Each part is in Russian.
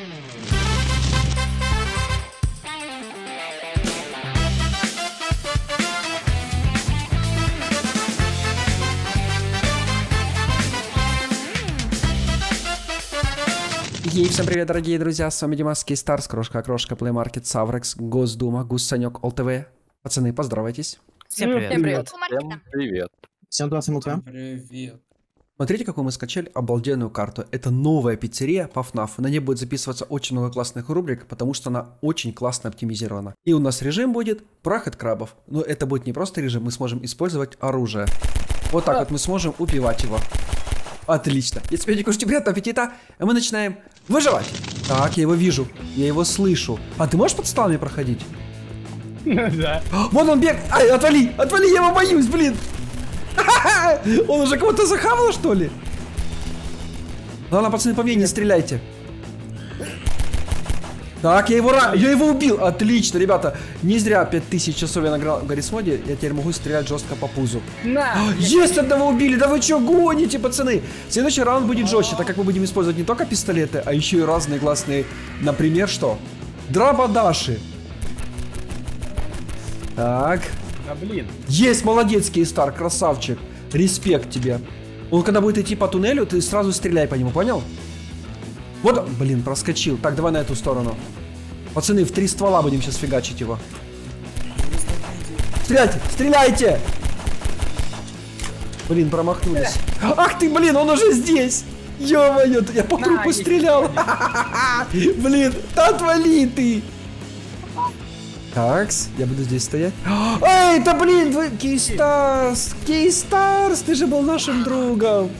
Ей, всем привет, дорогие друзья, с вами Димаский Старс, Крошка Крошка, Плеймаркет, Саврекс, Госдума, Гуссанек, ОЛТВ. Пацаны, поздоровайтесь. Всем привет. Всем привет. Всем привет. Всем два, всем утра. Привет. Смотрите, какую мы скачали обалденную карту. Это новая пиццерия по FNAF. На ней будет записываться очень много классных рубрик, потому что она очень классно оптимизирована. И у нас режим будет прах от крабов. Но это будет не просто режим, мы сможем использовать оружие. Вот так вот мы сможем убивать его. Отлично. Я тебе кушайте приятного аппетита. А мы начинаем выживать. Так, я его вижу. Я его слышу. А ты можешь под столами проходить? Да. Вон он бег! Ай, отвали! Отвали, я его боюсь, блин! Он уже кого-то захавал, что ли? Ладно, пацаны, по мне не стреляйте. Так, я его. Я его убил! Отлично, ребята. Не зря 5000 часов я награл в Гаррисмоде. Я теперь могу стрелять жестко по пузу. На! Есть одного убили! Да вы чё гоните, пацаны? Следующий раунд будет жестче, так как мы будем использовать не только пистолеты, а еще и разные классные, например, что? Драбадаши. Так. А блин. Есть, молодец, Кейстар, красавчик. Респект тебе. Он когда будет идти по туннелю, ты сразу стреляй по нему, понял? Вот, блин, проскочил. Так, давай на эту сторону. Пацаны, в три ствола будем сейчас фигачить его. Стреляйте, стреляйте! Блин, промахнулись. Ах ты, блин, он уже здесь! Ё-моё, я по трупу стрелял! Блин, да отвали ты! Такс, я буду здесь стоять. Эй, да блин, вы... Кейстарс! Кейстарс, ты же был нашим другом!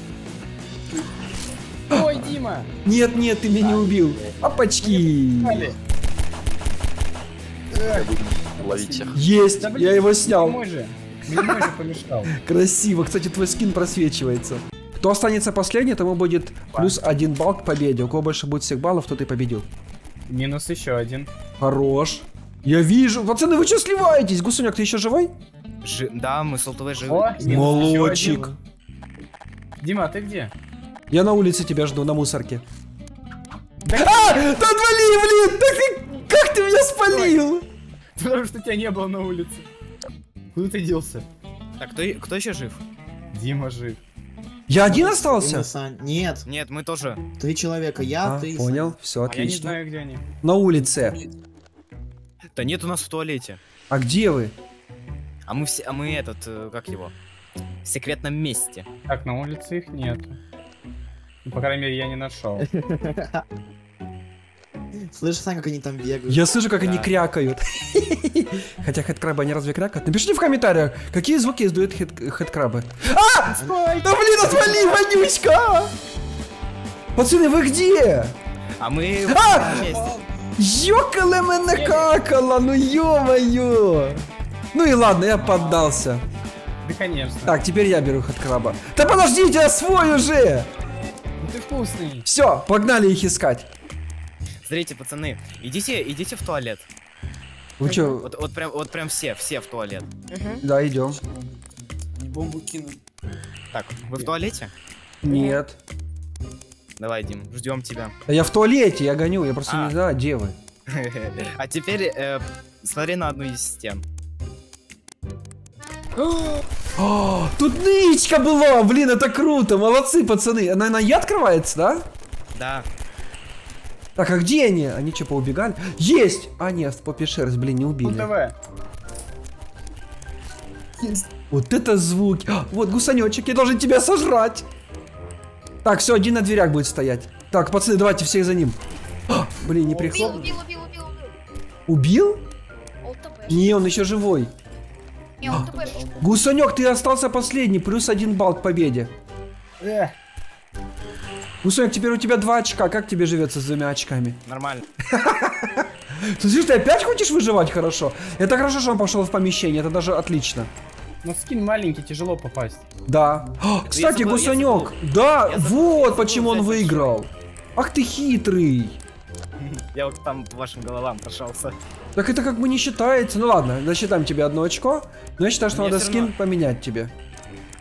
Ой, Дима! Нет, нет, ты меня не убил. Опачки! Ловить их. Есть, Да блин, я его снял. Красиво. Кстати, твой скин просвечивается. Кто останется последний, тому будет плюс один балл к победе. У кого больше будет всех баллов, тот и победил. Минус еще один. Хорош. Я вижу. Пацаны, вы что сливаетесь? Гусуняк, ты еще живой? Жи- Да, мы с ЛТВ живы. О, Молодчик. Дима, а ты где? Я на улице тебя жду, на мусорке. А! Да отвали, блин! Да ты... Как ты меня спалил? Потому что тебя не было на улице. Куда ты делся? Так, кто, кто еще жив? Дима жив. Я один остался? Дима, Сань. Нет, Нет, мы тоже. три человека. Я, А, ты понял, все А я не отлично. знаю, где они. На улице. Да нет у нас в туалете. А где вы? А мы все, а мы этот, э, как его? В секретном месте. Так, на улице их нету. Ну, По крайней мере, я не нашел. Слышишь, Сань, как они там бегают? Я слышу, как они Да. крякают. Хотя хэдкрабы, они разве крякают? Напишите в комментариях, какие звуки издают хэд- хэдкрабы. А! Да блин, отвали, вонючка! Пацаны, вы где? А мы А! Ёкало мене какало, ну ё-моё! Ну и ладно, я поддался. Да, конечно. Так, теперь я беру хэдкраба. Да подождите, я свой уже! Ну ты вкусный. Все, погнали их искать. Смотрите, пацаны, идите, идите в туалет. Вы чё? Вот, вот прям, вот прям все, все в туалет. Да, идем. Бомбу кинут. Так, вы в туалете? Нет. Давай, Дим, ждем тебя. Я в туалете, я гоню, я просто А. не знаю, где вы. А теперь э, смотри на одну из стен. О, тут нычка была! Блин, это круто! Молодцы, пацаны! Она на яд открывается, да? Да. Так, а где они? Они что, поубегали? Есть! А, нет, попи шерсть, блин, не убили. ТВ. Вот это звуки! А, вот гусанечек, я должен тебя сожрать! Так, все, один на дверях будет стоять. Так, пацаны, давайте всех за ним. А, блин, не Убил, прихлоп. убил, убил, убил, убил. Убил? Не, он еще живой. Не, ЛТП. Гусанек, ты остался последний, плюс один балл к победе. Э, Гусанек, теперь у тебя два очка, как тебе живется с двумя очками? Нормально. Слушай, ты опять хочешь выживать хорошо? Это хорошо, что он пошел в помещение, это даже отлично. Ну скин маленький, тяжело попасть. Да. А, кстати, забыл, Гусанек, да, Я забыл, вот забыл почему он выиграл. Ах ты хитрый. Я вот там по вашим головам прошелся. Так это как бы не считается. Ну ладно, засчитаем тебе одно очко. Но я считаю, что Мне надо скин равно. поменять тебе.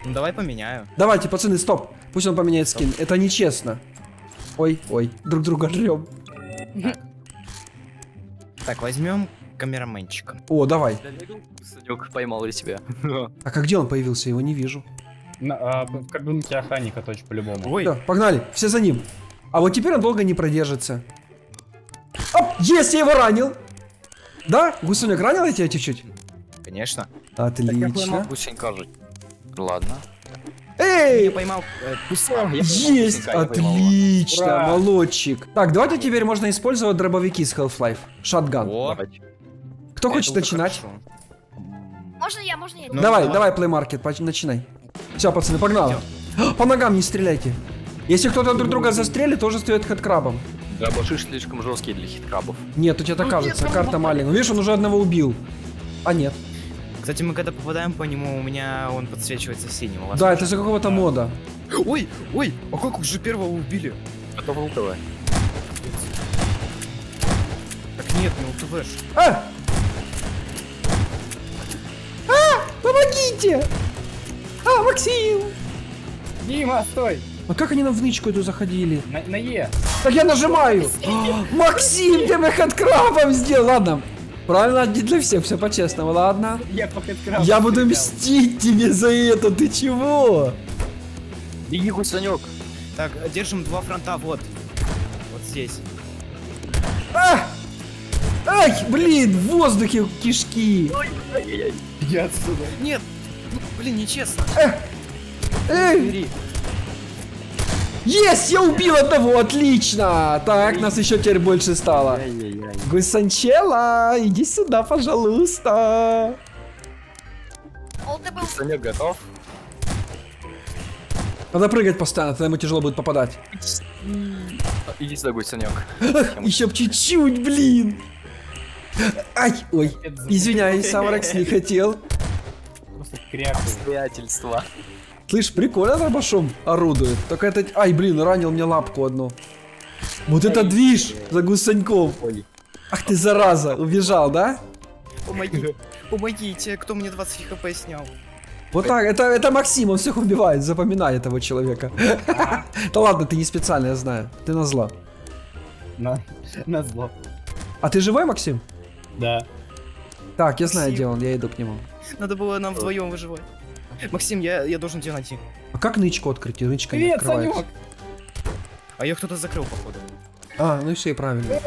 Ну давай поменяю. Давайте, пацаны, стоп. Пусть он поменяет скин. Это нечестно. Ой, ой, друг друга жрем. Так, возьмем камераменчика. О, давай. Санек поймал я тебя. А как где он появился? Его не вижу. На- а, в кабинке охранника точно по-любому. Ой, Да, погнали, все за ним. А вот теперь он долго не продержится. Оп, есть, я его ранил. Да? Гусуник, ранил я тебя чуть-чуть? конечно. Отлично. Гусенька же. Ладно. Я Эй! поймал э, пусть- Я поймал Есть! гусенька, я поймал. Отлично, молодчик. Так, давайте теперь можно использовать дробовики с Half-Life. Шатган. О, Давайте. Кто это хочет начинать? Можно я, можно я? Ну, давай, плеймаркет, поч- начинай. Все, пацаны, погнали. По ногам не стреляйте. Если кто-то друг друга застрелит, тоже стоит хэдкрабом. Дробаши слишком жесткие для хиткрабов. Нет, у тебя так кажется, карта маленькая. Видишь, он уже одного убил. А нет. Кстати, мы когда попадаем по нему, у меня он подсвечивается синим. у вас Да, это из-за какого-то мода. Ой, ой, а как уже первого убили? Готов ЛТВ. Так нет, не. А! А! Помогите! А, Максим! Дима, стой! А как они нам в нычку эту заходили? На, на Е. Так я нажимаю! А, Максим, ты меня хэдкрабом сделал! Ладно, правильно, не для всех, все по-честному, ладно? Я по хэдкрабу Я буду стрелял. мстить тебе за это, ты чего? Беги, гусенек. Так, держим два фронта, вот. Вот здесь. А! Ай, блин, в воздухе кишки! Я отсюда. Нет, блин, нечестно. Эй, Бери. есть, я убил одного, отлично! Так, нас еще теперь больше стало. Гусанчела, иди сюда, пожалуйста. ОЛТБ Санек готов? Надо прыгать постоянно, тогда ему тяжело будет попадать. Иди сюда, гусенек. Еще чуть-чуть, блин. Ай, ой, извиняюсь, Самракс не хотел. Просто крякаю. Обстоятельства. Слышь, прикольно дробашом орудует. Только это... Ай, блин, ранил мне лапку одну. Вот это движ за гусаньком. Ой. Ах ты, зараза, убежал, да? Помоги. Помогите, кто мне 20 хп снял? Вот так, это, это Максим, он всех убивает, запоминай этого человека. Да ладно, ты не специально, я знаю. Ты на зло. На, на зло. А ты живой, Максим? Да. Так, я знаю, где он, я иду к нему. Надо было нам вдвоем выживать. Максим, я, я должен тебя найти. А как нычку открыть? Нычка не Привет, открывается. Санек! А ее кто-то закрыл, походу. А, ну и все, и правильно.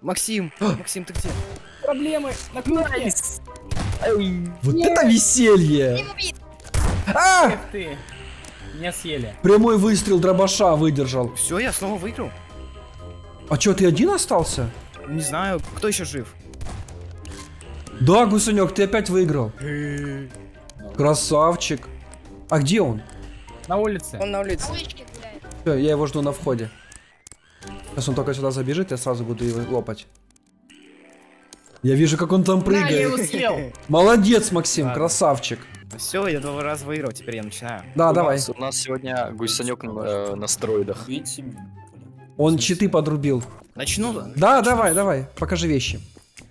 Максим, Максим, ты где? Проблемы на кнопке. Вот это веселье! А! Эх ты. Меня съели. Прямой выстрел дробаша выдержал. Все, я снова выиграл. А чё, ты один остался? Не знаю, кто еще жив? Да, Гусанек, ты опять выиграл. Красавчик. А где он? На улице. на улице. На уличке гуляет. Всё, я его жду на входе. Сейчас он только сюда забежит, я сразу буду его лопать. Я вижу, как он там На, я его прыгает. съел. Молодец, Максим, Ладно. красавчик. Все, я два раза выиграл, теперь я начинаю. Да, У давай. нас- У нас сегодня гусенек э, на стероидах. Он щиты подрубил. Начну, Да, давай, давай, покажи вещи.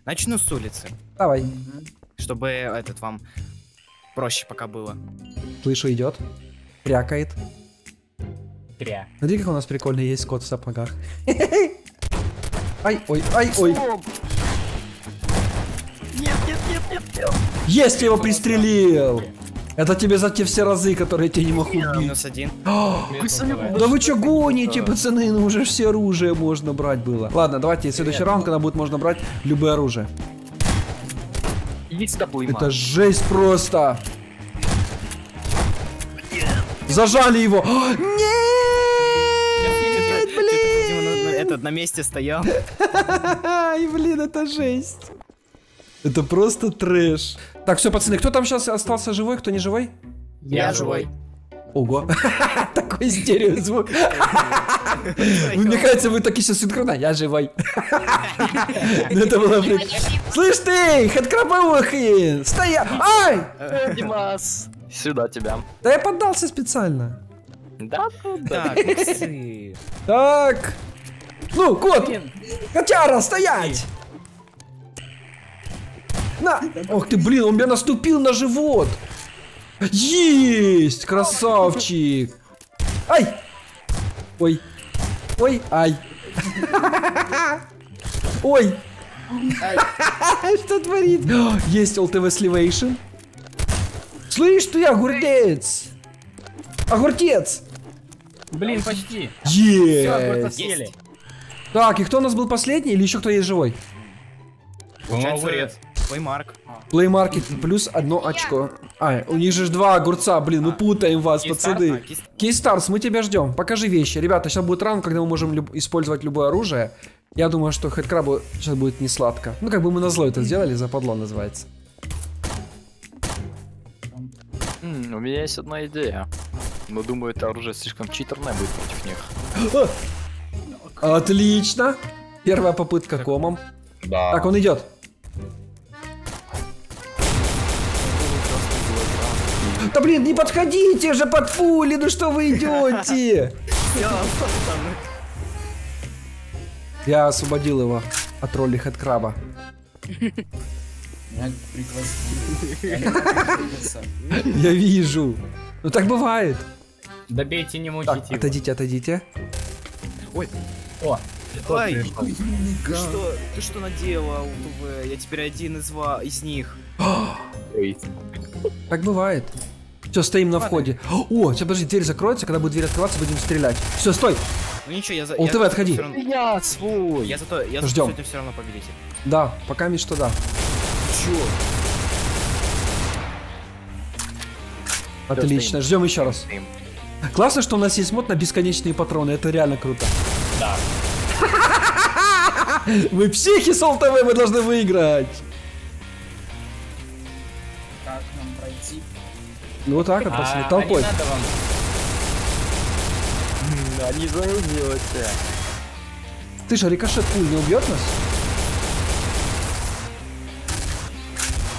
Начну с улицы, Давай. чтобы этот вам проще пока было. Слышу, идет. Крякает. Тря. Смотри, как у нас прикольно есть кот в сапогах. Ай, ой, ай, ой. Есть, я его пристрелил! Это тебе за те все разы, которые я тебе не мог убить. Минус один. Да вы чё гоните, пацаны, ну уже все оружие можно брать было. Ладно, давайте следующий раунд, когда будет можно брать любое оружие. Это жесть просто. Зажали его. Нет, на- этот на месте стоял. Ай, блин, это жесть. Это просто трэш. Так, все, пацаны, кто там сейчас остался живой, кто не живой? Я живой. Ого. Такой стереозвук. Мне кажется, вы такие сейчас синхронно. Я живой. Ну это было Дима, прик- Дима. Слышь ты, хэдкрабовухи! Стоя! Ай! Димас. Сюда тебя. Да я поддался специально. Да, да. Так. Ну, кот! Котяра, стоять! На! Ох ты, блин, он меня наступил на живот! Есть! Красавчик! Ай! Ой! Ой, ай! Ой! Что творит? Есть LTV Sливейшн. Слышь ты, огурец! Огурец! Блин, почти. Все, Есть! Так, и кто у нас был последний или еще кто есть живой? Получается, огурец. Твой Марк. Play Market плюс одно очко. А, у них же два огурца, блин, мы путаем вас, Кейстарс? пацаны. А, Кейс- Кейстарс, мы тебя ждем. Покажи вещи. Ребята, сейчас будет раунд, когда мы можем люб- использовать любое оружие. Я думаю, что Хэдкрабу сейчас будет не сладко. Ну, как бы мы на зло это сделали, западло называется. У меня есть одна идея. Но думаю, это оружие слишком читерное будет против них. Отлично. Первая попытка комом. Да. Так, он идет. Да блин, не подходите же под пули, ну что вы идете? Я освободил его от роли. Меня пригласили. Я вижу. Ну так бывает. Добейте, не Так, мучите его. отойдите, отойдите. О, тот Ай, пришел. ты что, ты что наделал, УТВ? Я теперь один из, из них. Так бывает. Все, стоим на входе. О, сейчас подожди, дверь закроется, когда будет дверь открываться, будем стрелять. Все, стой. Ну ничего, я за... УТВ, я отходи. равно- Я свой! Я зато, я Ждём. сегодня все равно победитель. Да, пока мечта что да. Чё? Отлично, ждем еще раз. Стоим. Классно, что у нас есть мод на бесконечные патроны, это реально круто. Да. Мы психи с ЛТВ, мы должны выиграть. Ну вот так вот, А, пацаны, а толпой. Да не зайдете. Ты же рикошет пуль не убьет нас?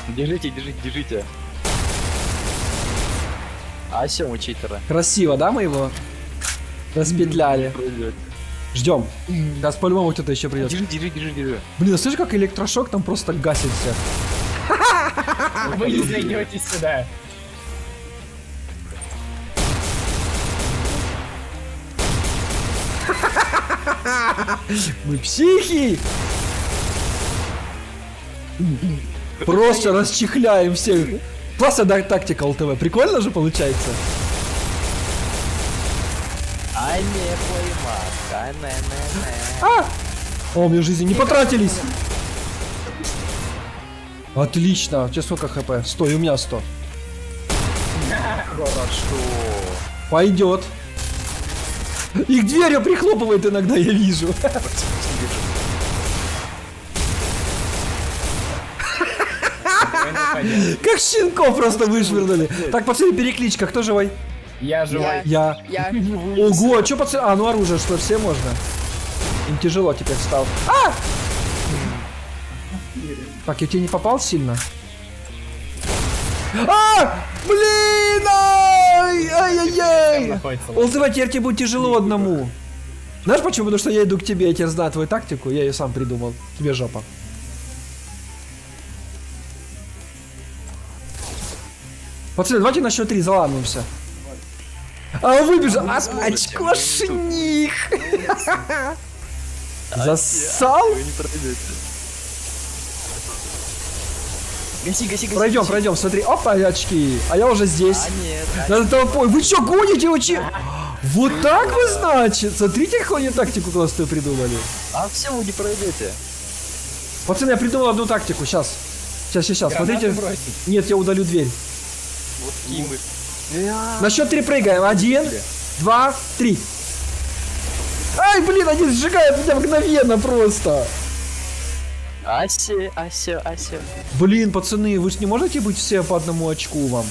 Держите, держите, держите. А все, мы читеры. Красиво, да, мы его распетляли? Ждем. Сейчас по-любому кто-то еще придет. Держи, держи, держи, держи. Блин, а слышишь, как электрошок там просто гасит всех? Вы не зайдете сюда. Мы психи! Просто расчехляем всех. Классная да, тактика ЛТВ. Прикольно же получается? А не поймать. А не, не, не. А! О, меня жизни не потратились. Отлично. У тебя сколько хп? 100, и у меня 100. Хорошо. Пойдет. Их дверью прихлопывает иногда, я вижу. Как щенков просто вышвырнули. Так, пацаны, перекличка. Кто живой? Я живой. Я. Я. Ого, а что пацаны? А, ну оружие, что, все можно? Им тяжело теперь стало. А! Так, я тебе не попал сильно? А! Блин! Ай! Ай-яй-яй! Находится. ЛТВ, теперь тебе будет тяжело одному. Знаешь почему? Потому что я иду к тебе, я теперь знаю твою тактику, я ее сам придумал. Тебе жопа. Пацаны, давайте на счет три заламываемся. А он выбежал. А, очкошник! Засал? Вы не пройдете. Гаси, гаси, гаси. Пройдем, пройдем, смотри. Опа, очки. А я уже здесь. А нет. а Надо толпой. Вы что, гоните, учи? Вот так вы, значит? Смотрите, какую они тактику классную придумали. А все, вы не пройдете. Пацаны, я придумал одну тактику. Сейчас. Сейчас, сейчас, сейчас. Смотрите. бросить. Нет, я удалю дверь. Вот кимы. На счет три прыгаем. Один, два, три. Ай, блин, они сжигают меня мгновенно просто. Аси, аси, аси. Блин, пацаны, вы же не можете быть все по одному очку вам?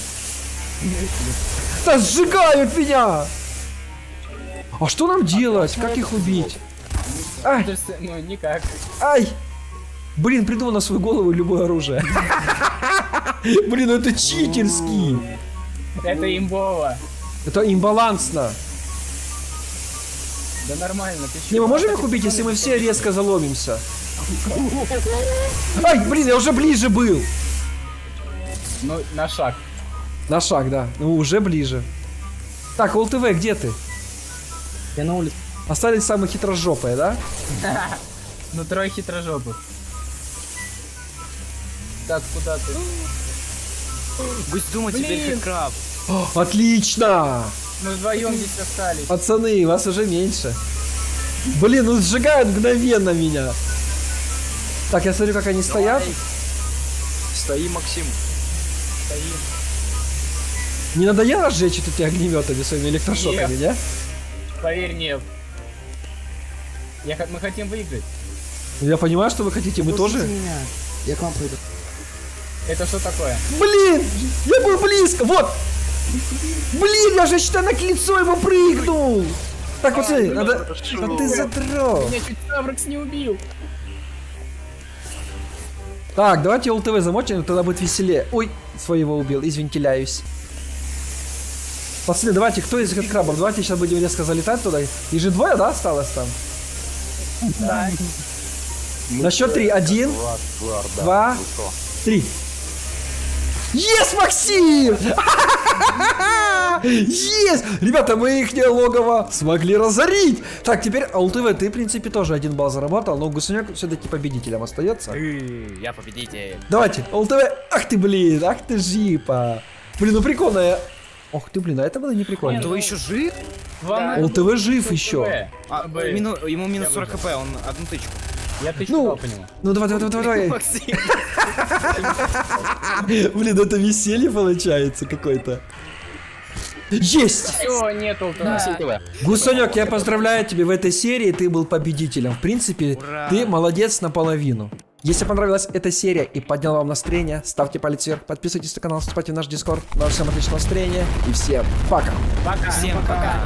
Да сжигают меня! А что нам делать? Как их убить? Ай, Ну, никак. ай! Блин, придумал на свою голову любое оружие. Блин, ну это читерский. Это имбово. Это имбалансно. Да нормально, ты? Не, мы можем их убить, если мы все резко заломимся? Ай, блин, я уже ближе был. Ну, на шаг. На шаг, да. Ну, уже ближе. Так, ЛТВ, где ты? Я на улице. Остались самые хитрожопые, да? Ну, трое хитрожопых. Так, куда ты? Будь думать теперь как краб. Отлично! Мы вдвоем здесь остались. Пацаны, вас уже меньше. Блин, ну сжигают мгновенно меня. Так, я смотрю, как они стоят. Стои, Максим. Стоим. Не надоело сжечь эти огнеметами своими электрошоками, не? Поверь, нет. Я, мы хотим выиграть. Ну, Я понимаю, что вы хотите, мы Пустите тоже. меня. Я к вам пойду. Это что такое? Блин! Я был близко! Вот! Блин, я же считай на лицо ему прыгнул! Так, пацаны, надо... Да ты задрал! Меня чуть Саврекс не убил. Так, давайте ЛТВ замочим, тогда будет веселее. Ой, своего убил, извинтеляюсь. Пацаны, давайте, кто из этих крабов? Давайте сейчас будем резко залетать туда. И же двое, да, осталось там? Да. На счет три. Один, Два. высоко. три. Ес, Максим! Есть! Ребята, мы их логово смогли разорить! Так, теперь ЛТВ, ты, в принципе, тоже один балл заработал, но Гусенек все-таки победителем остается. Я победитель. Давайте, ЛТВ, ах ты, блин, ах ты, жипа. Блин, ну прикольная. Ох ты, блин, а это было не прикольно. Ты еще жив? Вам надо ЛТВ жив ЛТВ. еще. А, мину- ему минус Я 40 хп, он одну тычку. Я Ну. по нему. Ну давай, давай, давай, давай. Максим. Блин, это веселье получается какое-то. Есть! Все, нет ЛТВ. Да. Гусонек, я поздравляю тебя в этой серии, ты был победителем. В принципе, Ура! ты молодец наполовину. Если понравилась эта серия и подняла вам настроение, ставьте палец вверх, подписывайтесь на канал, вступайте в наш дискорд. А всем отличного настроения и всем пока! Пока. Всем пока.